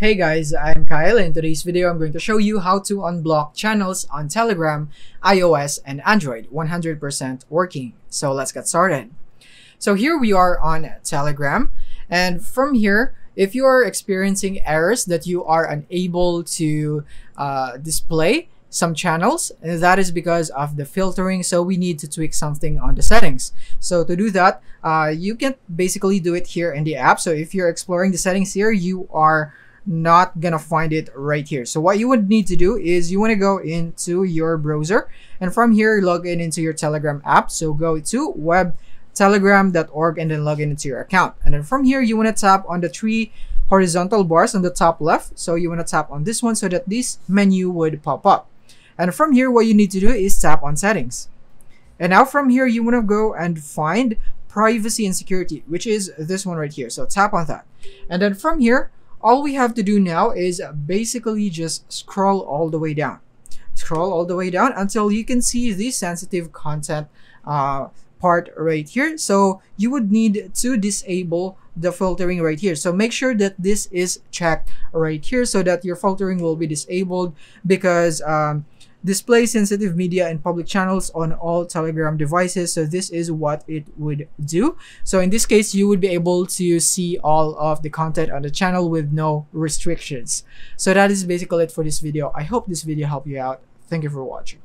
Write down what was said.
Hey guys, I'm Kyle. In today's video, I'm going to show you how to unblock channels on Telegram, iOS, and Android 100% working. So let's get started. So here we are on Telegram. And from here, if you are experiencing errors that you are unable to uh, display some channels, that is because of the filtering. So we need to tweak something on the settings. So to do that, uh, you can basically do it here in the app. So if you're exploring the settings here, you are not gonna find it right here. So what you would need to do is you want to go into your browser and from here log in into your Telegram app. So go to webtelegram.org and then log in into your account. And then from here you want to tap on the three horizontal bars on the top left. So you want to tap on this one so that this menu would pop up. And from here what you need to do is tap on settings. And now from here you want to go and find privacy and security, which is this one right here. So tap on that. And then from here, all we have to do now is basically just scroll all the way down. Scroll all the way down until you can see the sensitive content uh, part right here. So you would need to disable the filtering right here. So make sure that this is checked right here so that your filtering will be disabled because um, display sensitive media and public channels on all telegram devices. So this is what it would do. So in this case you would be able to see all of the content on the channel with no restrictions. So that is basically it for this video. I hope this video helped you out. Thank you for watching